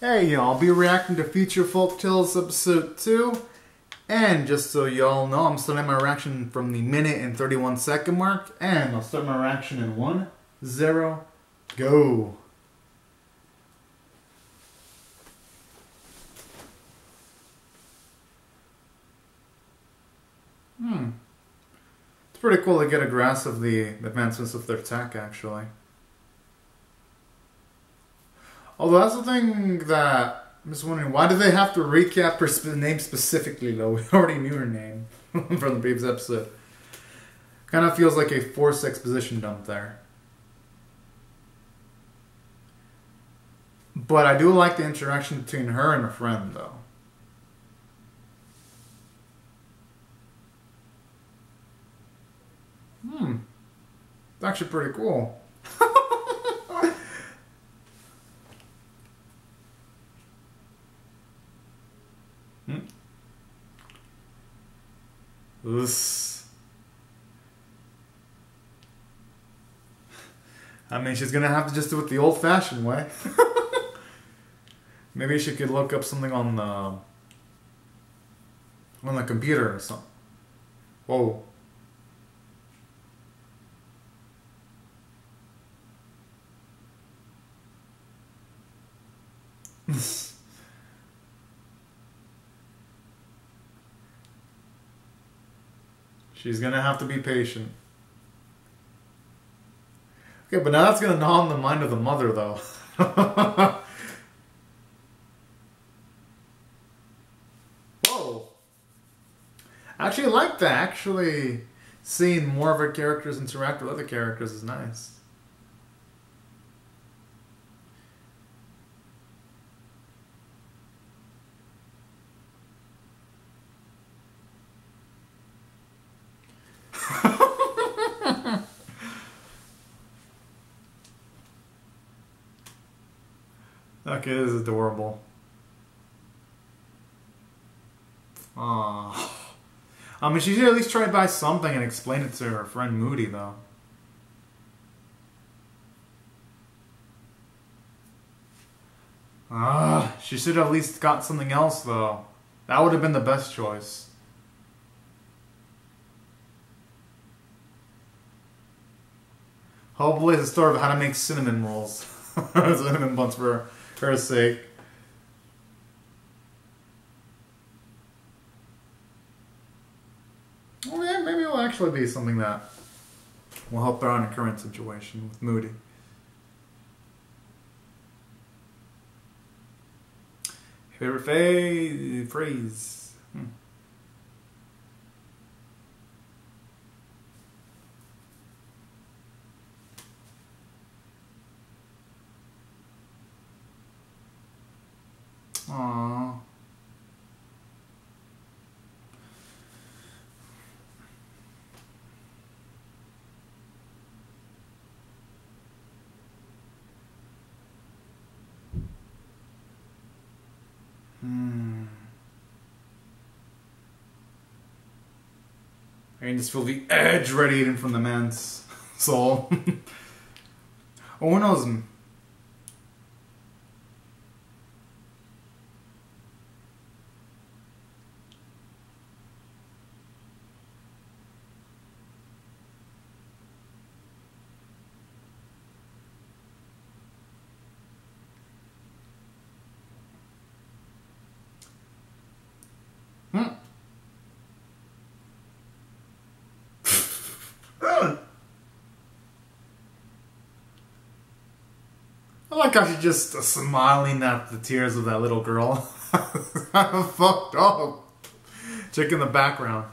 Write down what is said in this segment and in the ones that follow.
Hey y'all, I'll be reacting to Future Folk Tales episode 2. And just so y'all know, I'm starting my reaction from the minute and 31 second mark. And I'll start my reaction in 1, 0, go. Hmm. It's pretty cool to get a grasp of the advancements of their tech, actually. Although that's the thing that I'm just wondering, why do they have to recap her sp- name specifically, though? We already knew her name from the previous episode. Kind of feels like a forced exposition dump there. But I do like the interaction between her and her friend, though. Hmm. It's actually pretty cool. hmm. This. I mean, she's gonna have to just do it the old-fashioned way. Maybe she could look up something on the on the computer or something. Whoa. She's gonna have to be patient. Okay, but now that's gonna gnaw on the mind of the mother, though. Whoa. Actually, I like that. Actually, seeing more of her characters interact with other characters is nice. Okay, this is adorable. Aww. I mean, she should at least try to buy something and explain it to her friend Moody, though. Ah, she should have at least got something else, though. That would have been the best choice. Hopefully it's a story of how to make cinnamon rolls. cinnamon buns for for. Well, yeah, maybe it'll actually be something that will help her on current situation with Moody. Favorite phrase. Hmm. I can just feel the edge radiating from the man's soul. oh, who knows? I like how she's just smiling at the tears of that little girl. fucked up. Check in the background.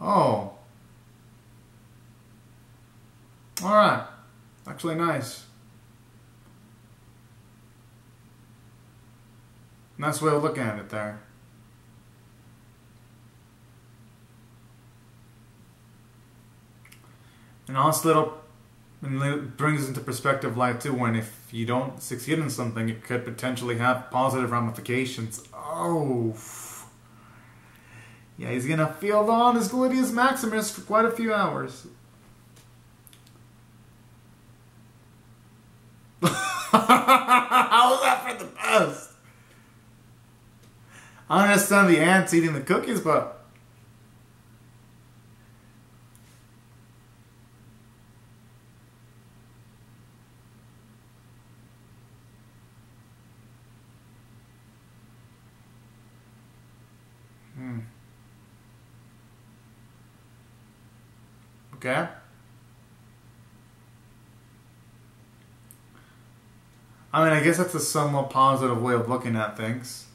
Oh. Alright. Actually nice. Nice way of looking at it there. An honest little it brings into perspective life too when if you don't succeed in something it could potentially have positive ramifications oh yeah he's gonna feel the honest gluteus maximus for quite a few hours are the best. I understand the ants eating the cookies, but Hmm. Okay. I mean, I guess that's a somewhat positive way of looking at things.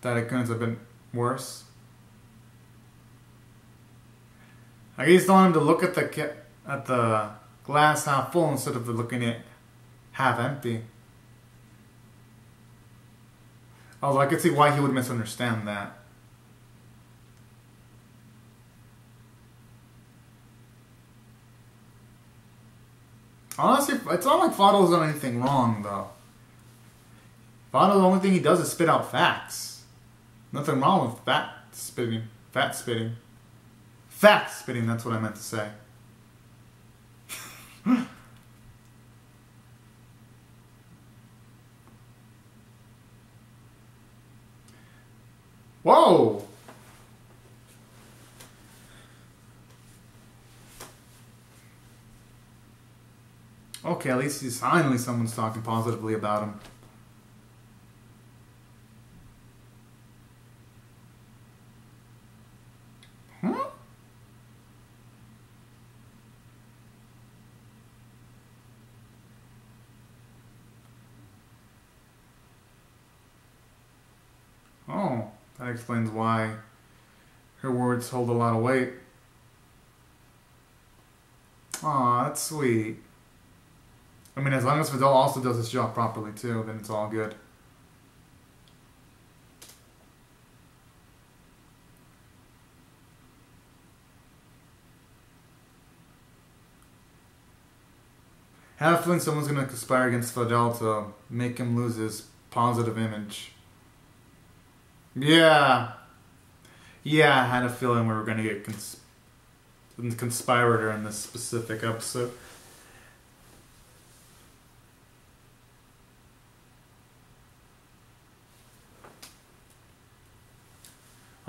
That it couldn't have been worse. I guess you want him to look at the at the glass half full instead of looking at half empty. Although I could see why he would misunderstand that. Honestly, it's not like Fado's done anything wrong, though. Fado, the only thing he does is spit out facts. Nothing wrong with fat spitting. Fat spitting. Fact spitting, that's what I meant to say. Whoa! Okay, at least he's finally someone's talking positively about him. Huh? Oh, that explains why her words hold a lot of weight. Aw, that's sweet. I mean, as long as Fidel also does his job properly too, then it's all good. Have a feeling someone's gonna conspire against Fidel to make him lose his positive image. Yeah. Yeah, I had a feeling we were gonna get cons- conspirator in this specific episode.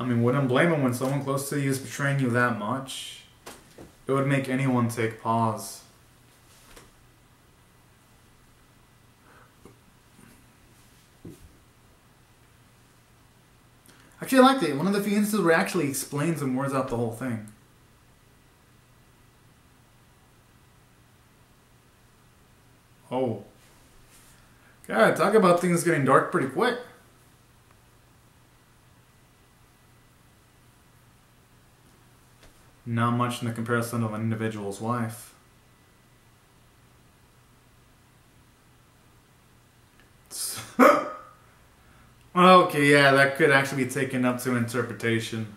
I mean, wouldn't blame him when someone close to you is betraying you that much. It would make anyone take pause. Actually, I liked it. One of the few instances where it actually explains and words out the whole thing. Oh. God, talk about things getting dark pretty quick. Not much in the comparison of an individual's wife. okay, yeah, that could actually be taken up to interpretation.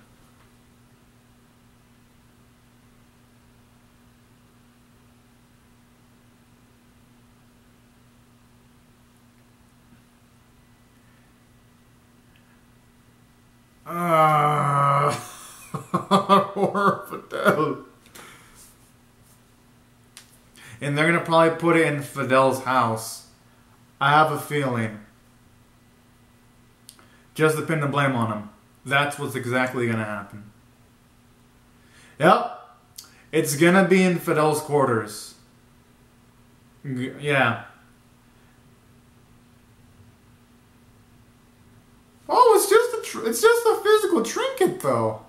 Ah, poor Fidel. And they're gonna probably put it in Fidel's house. I have a feeling. Just to pin the blame on him. That's what's exactly gonna happen. Yep. It's gonna be in Fidel's quarters. Yeah. Oh, it's just a it's just a physical trinket, though.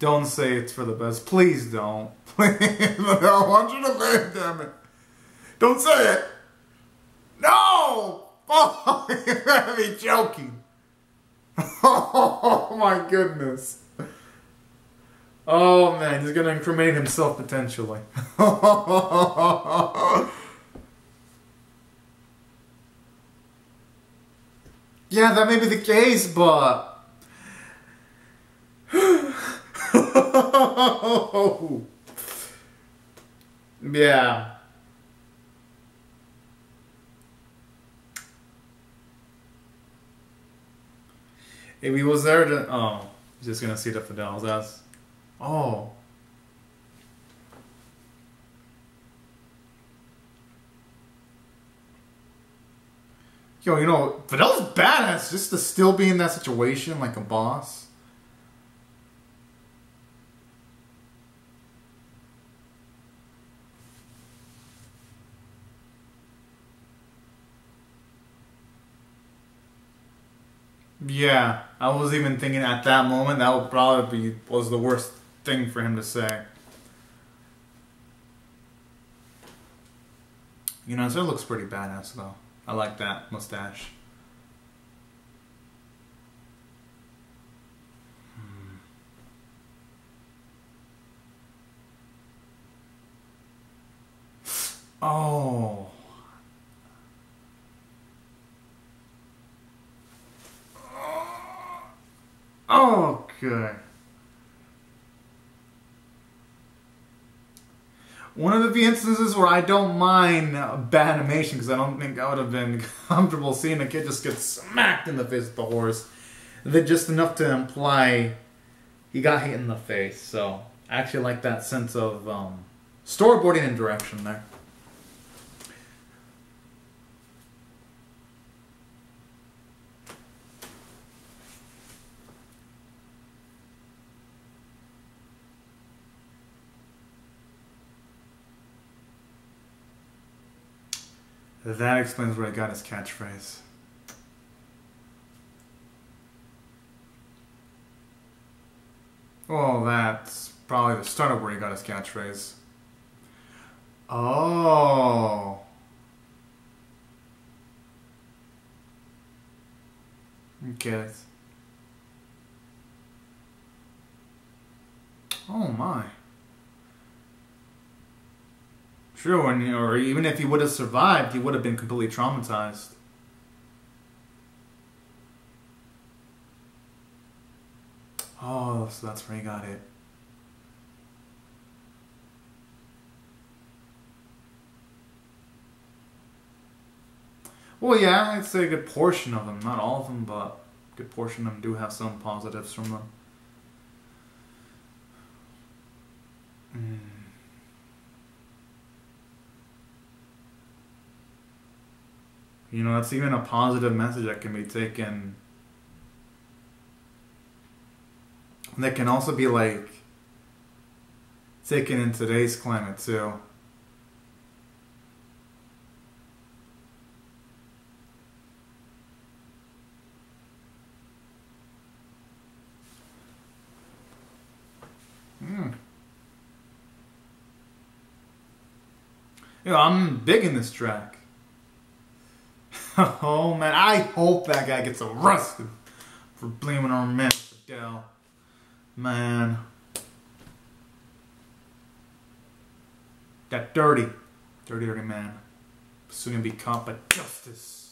Don't say it's for the best. Please don't. Please, I want you to say damn it. Don't say it. No! Oh, you gotta be joking. Oh my goodness. Oh man, he's gonna incriminate himself potentially. yeah, that may be the case, but. yeah. If he was there to. Oh, he's just gonna see the Fidel's ass. Oh. Yo, you know, Fidel's badass just to still be in that situation like a boss. Yeah, I was even thinking at that moment that would probably be was the worst thing for him to say. You know, it looks pretty badass though. I like that mustache. Hmm. Oh. Okay. One of the few instances where I don't mind bad animation because I don't think I would have been comfortable seeing a kid just get smacked in the face with the horse. That just enough to imply he got hit in the face. So I actually like that sense of um, storyboarding and direction there. That explains where I got his catchphrase. Well, that's probably the start of where he got his catchphrase. Oh. Okay. Oh my. True, and or even if he would have survived, he would have been completely traumatized. Oh, so that's where he got it. Well, yeah, I'd say a good portion of them, not all of them, but a good portion of them do have some positives from them. Mm. You know, that's even a positive message that can be taken. That can also be like taken in today's climate too. Hmm. You know, I'm big in this track. oh man, I hope that guy gets arrested for blaming our man Fidel. Man. That dirty, dirty, dirty man. Soon to be caught by justice.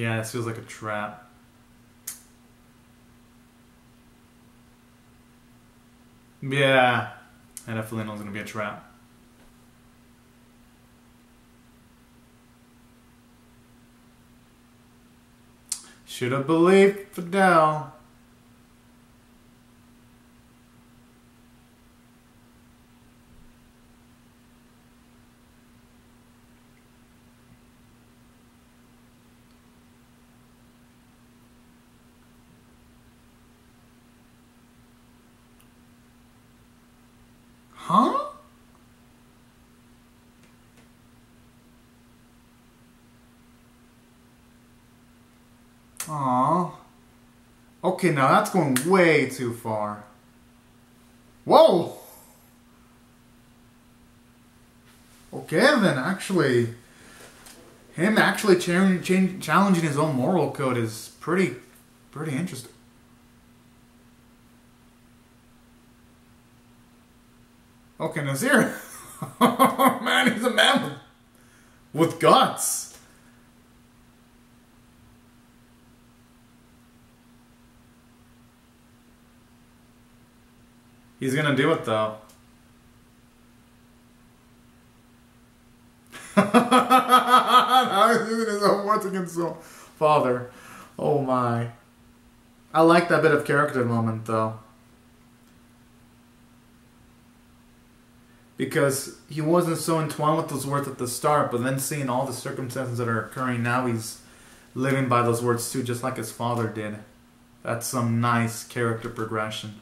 Yeah, this feels like a trap. Yeah, definitely know it's gonna be a trap. Should have believed Fidel. Huh? Aw. Okay, now that's going way too far. Whoa! Okay, then actually, him actually challenging his own moral code is pretty, pretty interesting. Okay, Nazir. Oh man, he's a man with guts. He's gonna do it though. father. Oh my. I like that bit of character moment though. Because he wasn't so entwined with those words at the start, but then seeing all the circumstances that are occurring now, he's living by those words too, just like his father did. That's some nice character progression.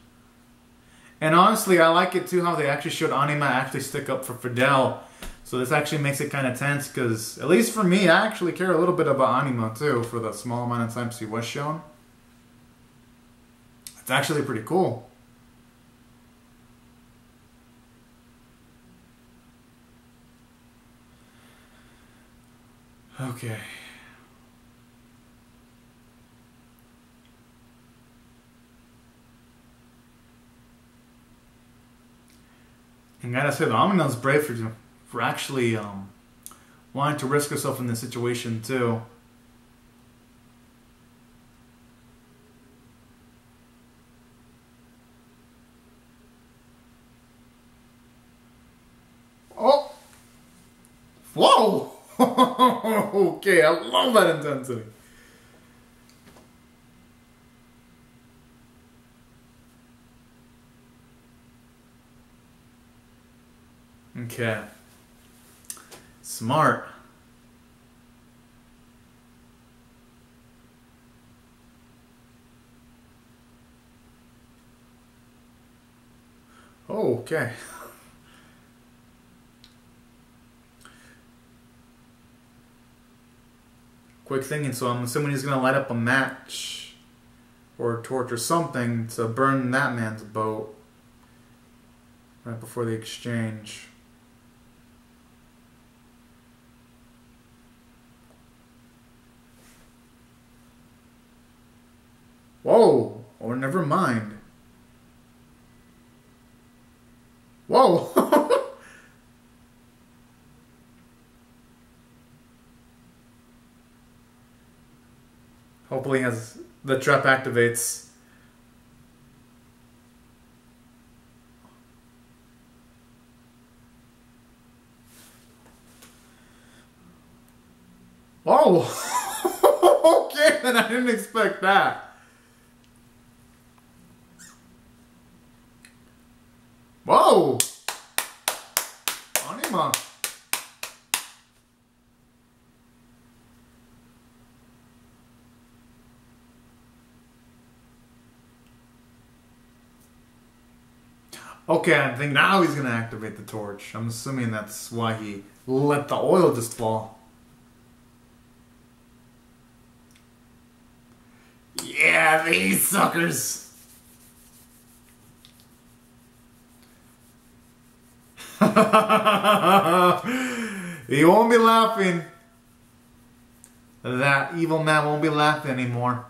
And honestly, I like it too how they actually showed Anima actually stick up for Fidel. So this actually makes it kind of tense because, at least for me, I actually care a little bit about Anima too for the small amount of times he was shown. It's actually pretty cool. Okay. And gotta say, the Amina's brave for, for actually um, wanting to risk herself in this situation too. Oh! Whoa! okay, I love that intensity. Okay. Smart. Oh, okay. Quick thinking, so I'm assuming he's gonna light up a match or a torch or something to burn that man's boat right before the exchange. Whoa! Or never mind. Whoa! Hopefully, as the trap activates. Whoa! okay, then I didn't expect that. Whoa! Anima. Okay, I think now he's gonna activate the torch. I'm assuming that's why he let the oil just fall. Yeah, these suckers! he won't be laughing. That evil man won't be laughing anymore.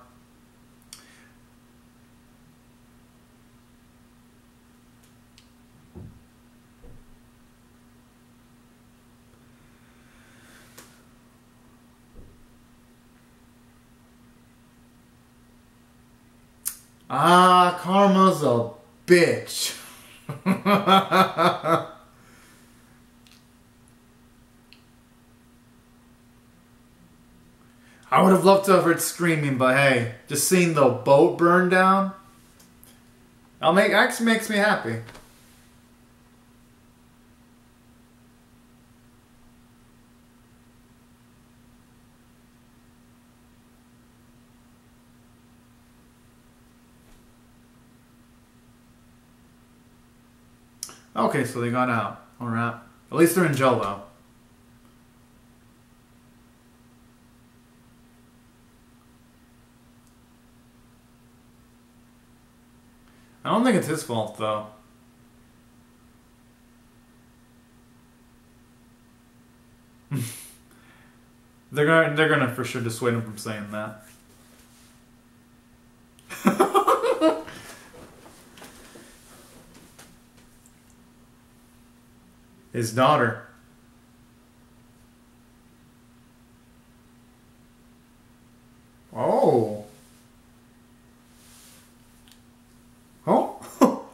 Ah, karma's a bitch. I would have loved to have heard screaming, but hey, just seeing the boat burn down, I'll make actually makes me happy. Okay, so they got out. Alright. At least they're in Jello. I don't think it's his fault though. they're gonna they're gonna for sure dissuade him from saying that. his daughter. Oh. Oh.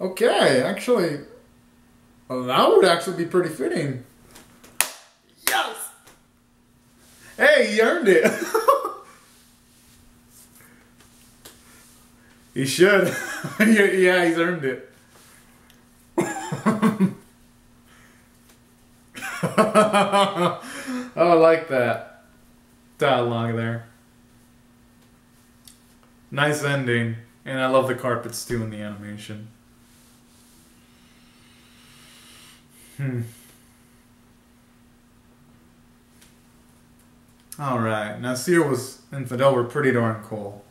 okay, actually, well, that would actually be pretty fitting. Yes! Hey, he earned it. he should. yeah, he's earned it. oh, I like that dialogue there. Nice ending. And I love the carpets too in the animation. Hmm. Alright, now was and Fidel were pretty darn cool.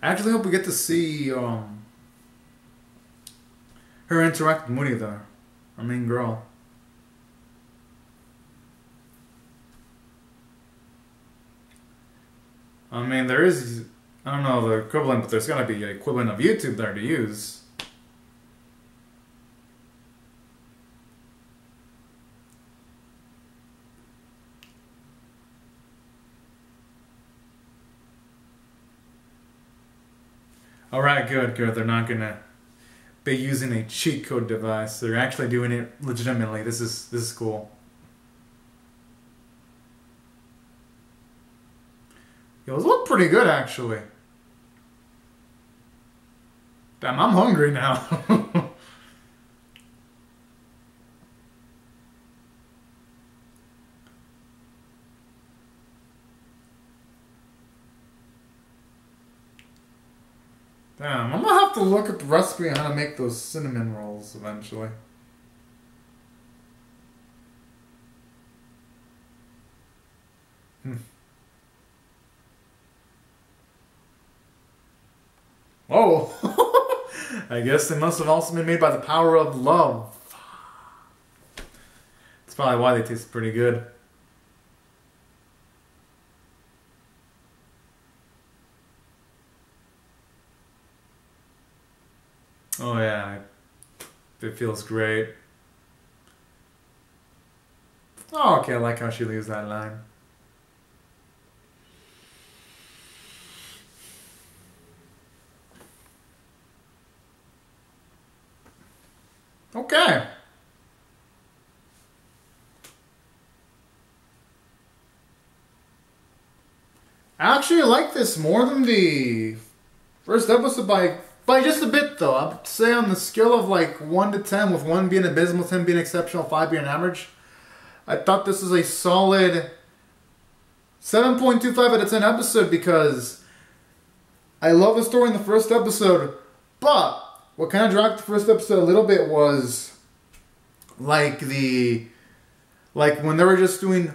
I actually hope we get to see um, her interact with Moody there, our main girl. I mean, there is, I don't know the equivalent, but there's to be an equivalent of YouTube there to use. Alright, good, good. They're not going be using a cheat code device. They're actually doing it legitimately. This is this is cool. Those look pretty good, actually. Damn, I'm hungry now. Damn, I'm gonna have to look at the recipe on how to make those cinnamon rolls eventually. Hmm. Oh, I guess they must have also been made by the power of love. That's probably why they taste pretty good. Feels great. Oh, okay, I like how she leaves that line. Okay. I actually like this more than the first episode by by just a bit though. I'd say on the scale of like one to ten, with one being abysmal, ten being exceptional, five being average. I thought this was a solid seven point two five out of ten episode because I love the story in the first episode, but what kind of dragged the first episode a little bit was like the like when they were just doing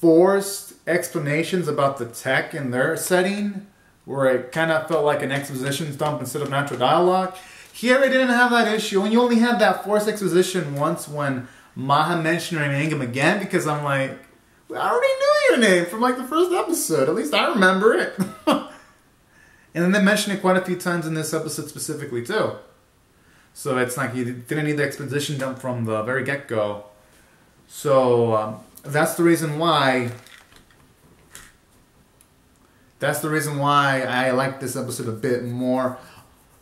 forced explanations about the tech in their setting where it kind of felt like an exposition dump instead of natural dialogue here it didn't have that issue and you only had that forced exposition once when maha mentioned her name again because i'm like i already knew your name from like the first episode at least i remember it And then they mentioned it quite a few times in this episode specifically too. So it's like you didn't need the exposition dump from the very get go. So um, that's the reason why. That's the reason why I like this episode a bit more.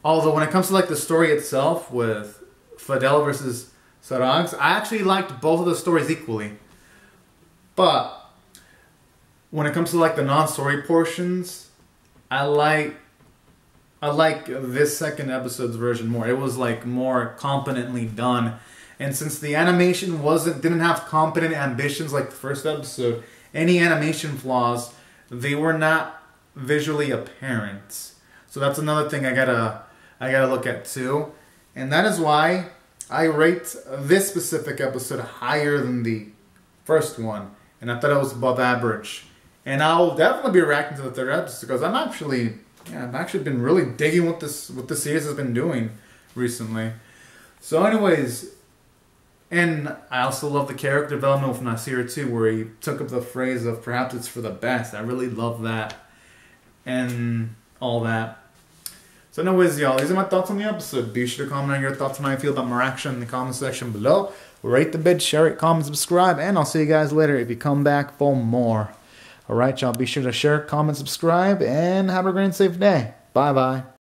Although when it comes to like the story itself with Fidel versus Sarags, I actually liked both of the stories equally. But when it comes to like the non-story portions, I like I like this second episode's version more. It was like more competently done. And since the animation wasn't didn't have competent ambitions like the first episode, any animation flaws, they were not visually apparent. So that's another thing I gotta I gotta look at too. And that is why I rate this specific episode higher than the first one. And I thought it was above average. And I'll definitely be reacting to the third episode because I'm actually yeah, I've actually been really digging what this what the series has been doing recently. So, anyways, and I also love the character development with Nasir too, where he took up the phrase of perhaps it's for the best. I really love that and all that. So, anyways, y'all, these are my thoughts on the episode. Be sure to comment on your thoughts on how you feel about more action in the comment section below. Rate the bid, share it, comment, subscribe, and I'll see you guys later if you come back for more. All right, y'all. Be sure to share, comment, subscribe, and have a great and safe day. Bye bye.